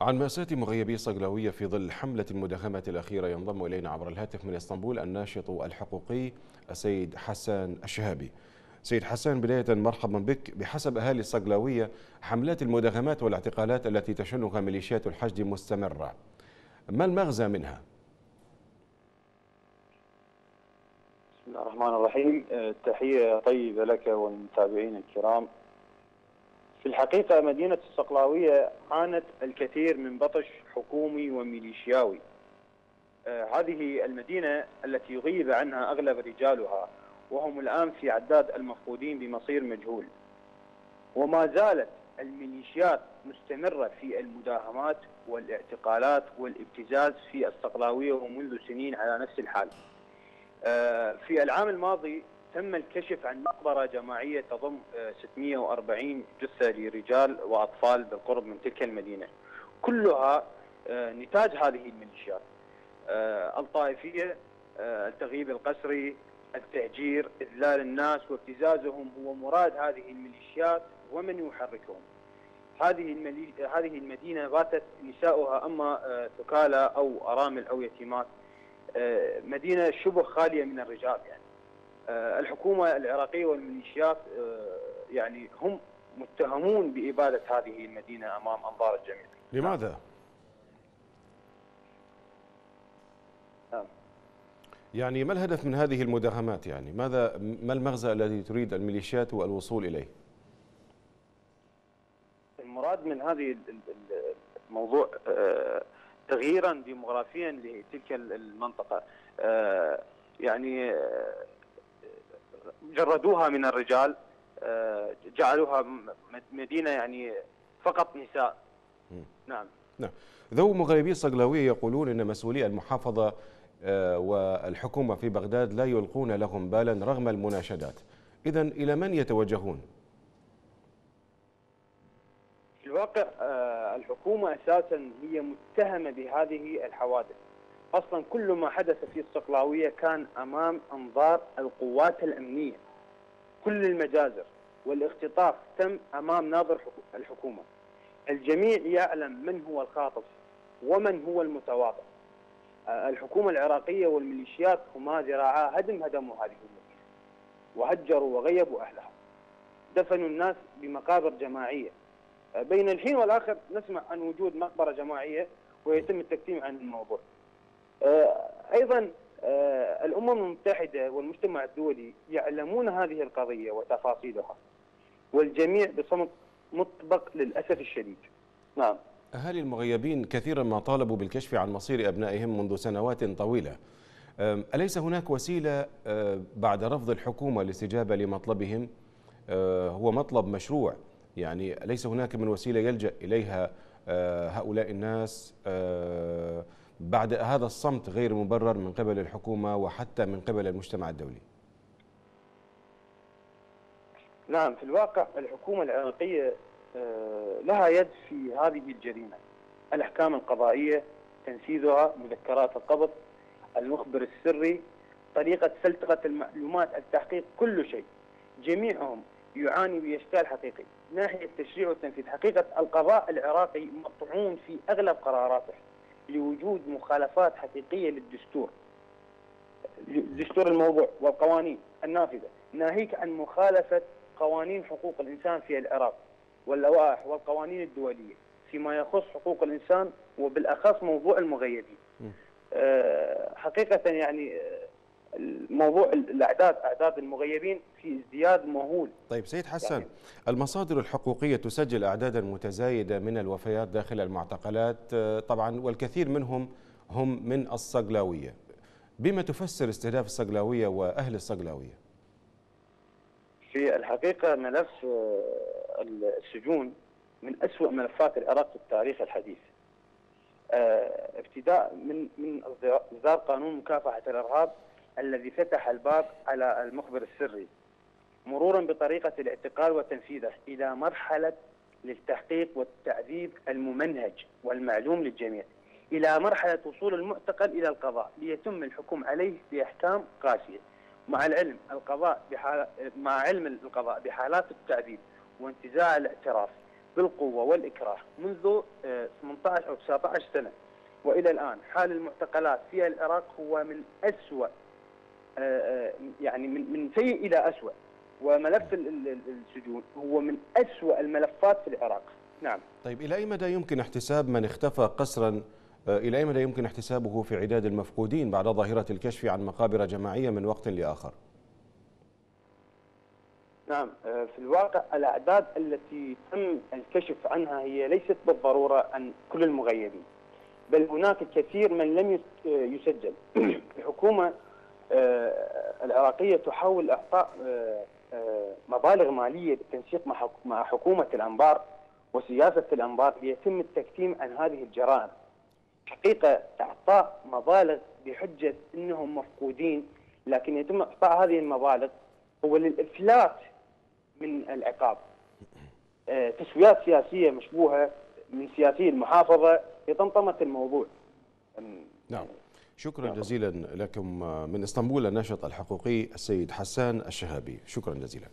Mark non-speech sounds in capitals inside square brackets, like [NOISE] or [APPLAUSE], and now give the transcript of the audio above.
عن مأساة مغيبي صقلاوية في ظل حملة المداهمات الأخيرة ينضم إلينا عبر الهاتف من إسطنبول الناشط الحقوقي السيد حسن الشهابي. سيد حسن بداية مرحبا بك. بحسب أهالي الصقلاوية حملات المداهمات والاعتقالات التي تشنها ميليشيات الحشد مستمرة. ما المغزى منها؟ بسم الله الرحمن الرحيم. تحية طيبة لك والمتابعين الكرام. في الحقيقة مدينة الصقلاوية عانت الكثير من بطش حكومي وميليشياوي. آه هذه المدينة التي غيب عنها أغلب رجالها وهم الآن في عداد المفقودين بمصير مجهول. وما زالت الميليشيات مستمرة في المداهمات والإعتقالات والابتزاز في الصقلاوية ومنذ سنين على نفس الحال. آه في العام الماضي تم الكشف عن مقبرة جماعية تضم 640 جثة لرجال وأطفال بالقرب من تلك المدينة. كلها نتاج هذه الميليشيات. الطائفية التغييب القسري التهجير إذلال الناس وابتزازهم هو مراد هذه الميليشيات ومن يحركهم. هذه. هذه المدينة باتت نساؤها أما ثكالى أو أرامل أو يتيمات. مدينة شبه خالية من الرجال يعني. الحكومة العراقية والميليشيات يعني هم متهمون بإبادة هذه المدينة أمام أنظار الجميع لماذا؟ نعم. يعني ما الهدف من هذه المداهمات يعني ماذا ما المغزى الذي تريد الميليشيات والوصول إليه؟ المراد من هذه الموضوع تغييرا ديموغرافيا لتلك المنطقة يعني جردوها من الرجال جعلوها مدينة يعني فقط نساء. نعم. نعم. ذو مغيبي صقلاويه يقولون إن مسؤولي المحافظة والحكومة في بغداد لا يلقون لهم بالا رغم المناشدات. اذا إلى من يتوجهون؟ في الواقع الحكومة أساسا هي متهمة بهذه الحوادث. أصلا كل ما حدث في الصقلاويه كان أمام أنظار القوات الأمنية كل المجازر والاختطاف تم أمام ناظر الحكومة. الجميع يعلم من هو الخاطف ومن هو المتواطئ الحكومة العراقية والميليشيات هما ذراعا هدم هدموا هذه المدينة وهجروا وغيبوا أهلها. دفنوا الناس بمقابر جماعية. بين الحين والآخر نسمع عن وجود مقبرة جماعية ويتم التكتيم عن الموضوع. أيضا الأمم المتحدة والمجتمع الدولي يعلمون هذه القضية وتفاصيلها والجميع بصمت مطبق للأسف الشديد. نعم. أهالي المغيبين كثيرا ما طالبوا بالكشف عن مصير أبنائهم منذ سنوات طويلة. أليس هناك وسيلة بعد رفض الحكومة الاستجابة لمطلبهم هو مطلب مشروع يعني ليس هناك من وسيلة يلجأ إليها هؤلاء الناس بعد هذا الصمت غير المبرر من قبل الحكومة وحتى من قبل المجتمع الدولي. نعم في الواقع الحكومة العراقية لها يد في هذه الجريمة. الأحكام القضائية تنفيذها مذكرات القبض المخبر السري طريقة سلطقة المعلومات التحقيق كل شيء. جميعهم يعاني بإشكال حقيقي. ناحية التشريع والتنفيذ حقيقة القضاء العراقي مطعون في أغلب قراراته. لوجود مخالفات حقيقية للدستور. دستور الموضوع والقوانين النافذة. ناهيك عن مخالفة قوانين حقوق الإنسان في العراق واللوائح والقوانين الدولية فيما يخص حقوق الإنسان وبالأخص موضوع المغيبين. أه حقيقة يعني موضوع الأعداد أعداد المغيبين في ازدياد مهول. طيب سيد حسن يعني المصادر الحقوقية تسجل أعدادا متزايدة من الوفيات داخل المعتقلات طبعا والكثير منهم هم من الصقلاويه. بما تفسر استهداف الصقلاويه وأهل الصقلاويه؟ في الحقيقة ملف السجون من أسوأ ملفات العراق في التاريخ الحديث. ابتداء من من إصدار قانون مكافحة الإرهاب الذي فتح الباب على المخبر السري مرورا بطريقة الاعتقال وتنفيذه إلى مرحلة للتحقيق والتعذيب الممنهج والمعلوم للجميع إلى مرحلة وصول المعتقل إلى القضاء ليتم الحكم عليه بأحكام قاسية. مع العلم القضاء بحال مع علم القضاء بحالات التعذيب وانتزاع الاعتراف بالقوة والإكراه منذ 18 أو 19 سنة وإلى الآن حال المعتقلات في العراق هو من آه، آه، يعني من من سيء إلى اسوء وملف السجون هو من اسوء الملفات في العراق. نعم. طيب إلى أي مدى يمكن احتساب من اختفى قسرا؟ آه، إلى أي مدى يمكن احتسابه في عداد المفقودين بعد ظاهرة الكشف عن مقابر جماعية من وقت لآخر؟ نعم. في الواقع الأعداد التي تم الكشف عنها هي ليست بالضرورة عن كل المغيبين بل هناك الكثير من لم يسجل. [COUGHS] الحكومة آه، العراقية تحاول إعطاء آه، آه، مبالغ مالية بالتنسيق مع حكومة الأنبار وسياسة الأنبار ليتم التكتيم عن هذه الجرائم. حقيقة إعطاء مبالغ بحجة إنهم مفقودين لكن يتم إعطاء هذه المبالغ هو للإفلات من العقاب. تسويات سياسية مشبوهة من سياسي المحافظة لطمطمه الموضوع. نعم. شكرا جزيلا لكم من إسطنبول الناشط الحقوقي السيد حسان الشهابي. شكرا جزيلا.